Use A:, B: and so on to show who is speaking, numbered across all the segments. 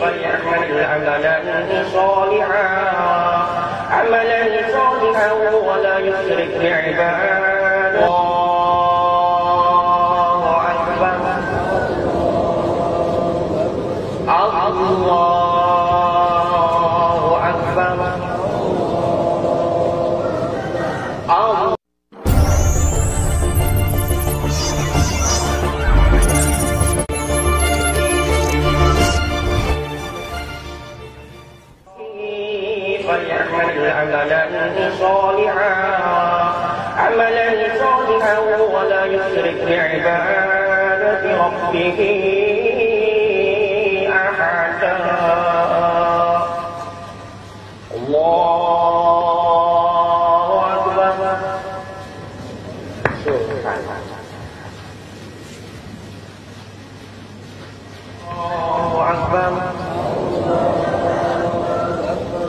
A: فليعمل عملا صالحا عملا صالحا ولا يشرك بعباد الله أكبر. الله فليعمل عملا صالحا عملا صالحا ولا يشرك بعبادة ربه.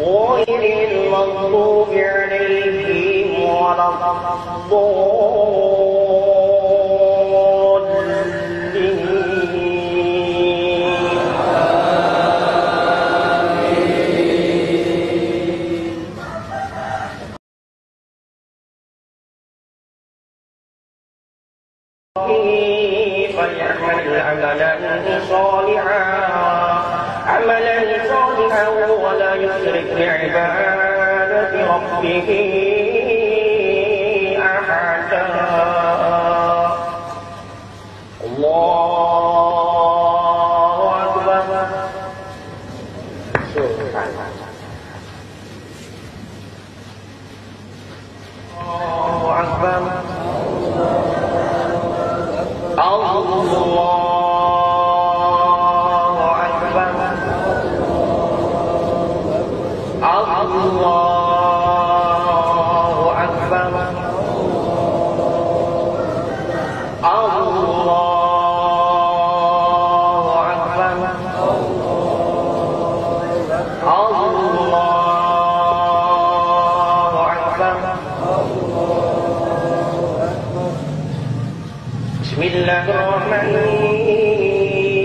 A: غير المغضوب عليهم ولا فليعمل عملا صالحا. عملا صالحا ولا يشرك بعبادة ربه أحدا. الله أكبر. الله أكبر. الله الله أكبر. الله أكبر. الله أكبر. بسم الله الرحمن الرحيم.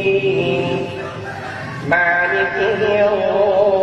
A: مالك يوم